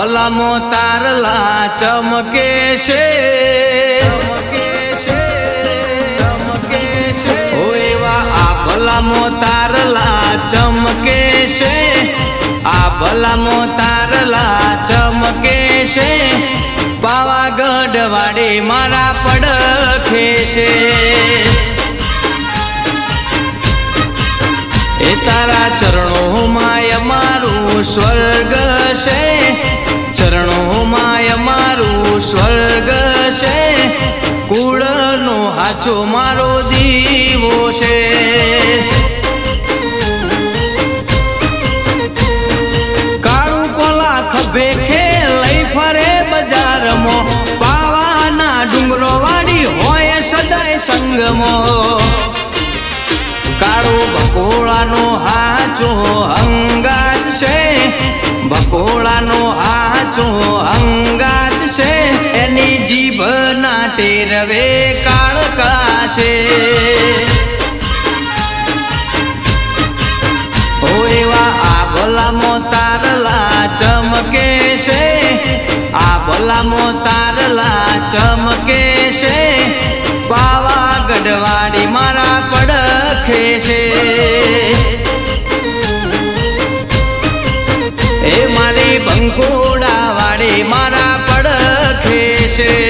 ભલામો તારલા ચમકે છે. ભલામો તારલા ચમકે છે. આ ભલામો તારલા ચમકે છે. પાવાગઢ વાડે મારા પડખે છે. એ તારા ચરણોમાં અમારું સ્વર્ગ છે. હાચો મારો દીવો છે. કાળું કોલા ખભે ખેલઈ ફરે બજારમાં. પાવાના ડુંગરો વાડી હોય સદાય સંગમો. કાળો બકોળાનો હાચો અંગાત છે. બકોળાનો હાચો અંગાત છે એની જીભના ટેરવે કાળ કળાશે. એવા આ ભલામો તારલા ચમકે છે આ ભલામો તારલા ચમકે છે પાવાગઢવાડી મારા પડખે છે એ મારી બંકોડા વાડી મારા પડખે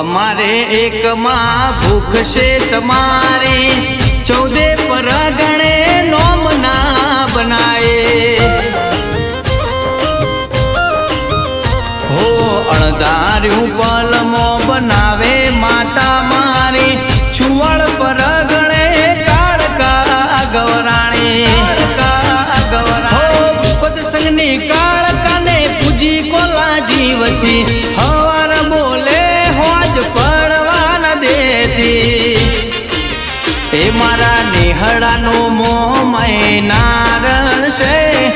અમારે એકમાં ભૂખ છે તમારી. ચૌદે પરગણે નોમ ના બનાય. હો અણધાર્યું પલમો મોમય નારણ છે.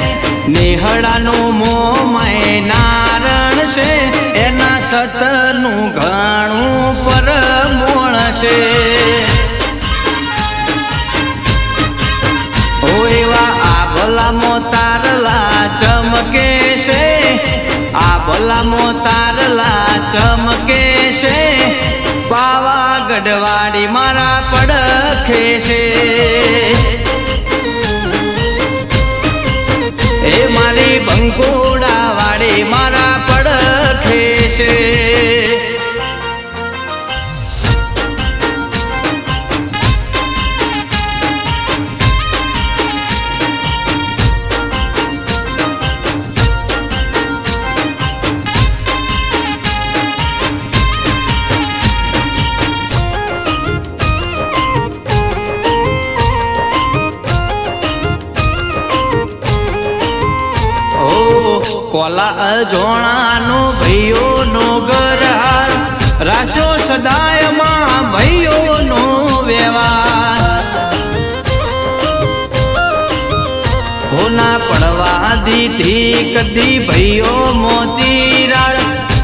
નિહળાનો મોમય નારણ છે. એના સતનું ઘણું પરમોણ છે. ઓ એવા આ ભલામો તારલા ચમકે છે. આ ભલામો તારલા ચમકે છે. પાવાગઢવાડી મારા પડખે છે. કોલા અજોણાનો ભાઈઓનો ગરહાર રાશો સદાયમાં નો વ્યવહાર. હોના પડવા દીધી કદી ભાઈઓ મોતીરાળ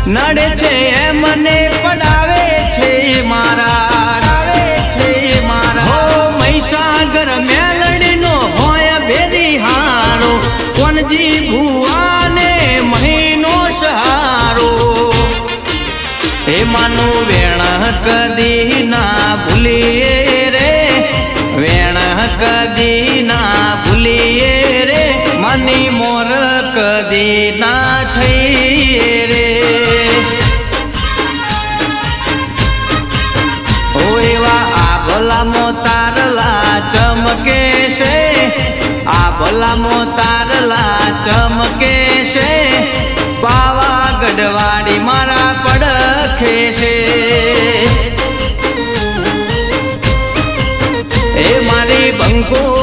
નડે છે મને પડાવે છે મારા આવે છે મારા હો મહીસાગર મેલડીનો હોય ભેદી હારો. કોનજી ભુવાને મહિનો વેણ કદી ના ભૂલીએ રે. વેણા કદી ના ભૂલીએ રે. મની મોર કદી ના થઈ રે. એવા આ ભલામો તારલા ચમકે છે આ ભલામો તારલા ચમકે છે ગઢવાડી મારા પડખે છે. એ મારી બંકો